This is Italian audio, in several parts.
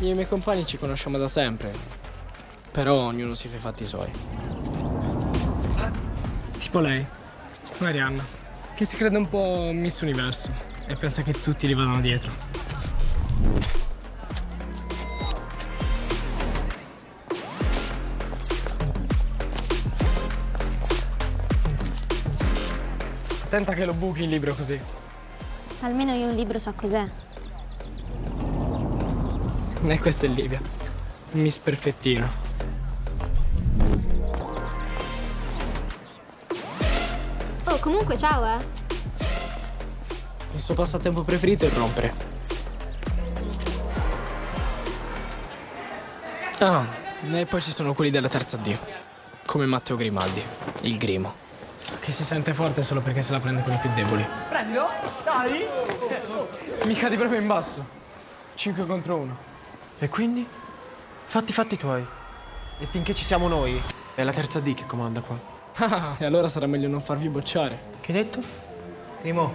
Io e i miei compagni ci conosciamo da sempre. Però ognuno si fa i fatti suoi. Tipo lei, Marianna, che si crede un po' Miss Universo e pensa che tutti gli vadano dietro. Attenta che lo buchi il libro così. Almeno io un libro so cos'è. E questa è Livia, Miss Perfettina. Oh, comunque ciao, eh. Il suo passatempo preferito è rompere. Ah, e poi ci sono quelli della terza D. Come Matteo Grimaldi, il Grimo. Che si sente forte solo perché se la prende con i più deboli. Prendilo, dai! Mi cadi proprio in basso. 5 contro 1. E quindi? Fatti i fatti tuoi. E finché ci siamo noi, è la terza D che comanda qua. Ah, e allora sarà meglio non farvi bocciare. Che hai detto? Primo.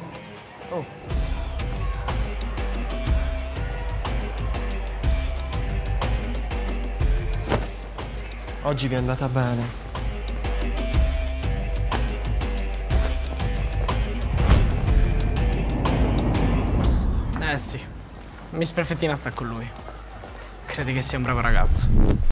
Oh. Oggi vi è andata bene. Eh sì, Miss Perfettina sta con lui. Crede che sia un bravo ragazzo.